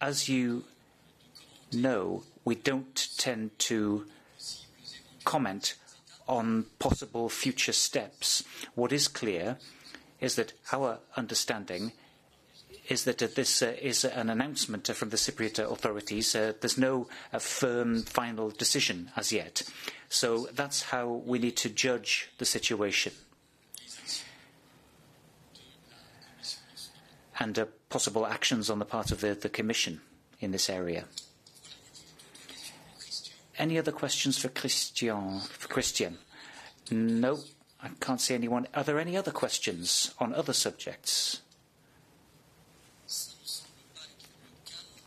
as you know, we don't tend to comment on possible future steps. What is clear is that our understanding is that this uh, is an announcement from the Cypriot authorities. Uh, there's no uh, firm final decision as yet. So that's how we need to judge the situation. And uh, possible actions on the part of the, Commission in this area. Any other questions? For Christian? No, I can't see anyone. Are there any other questions on other subjects?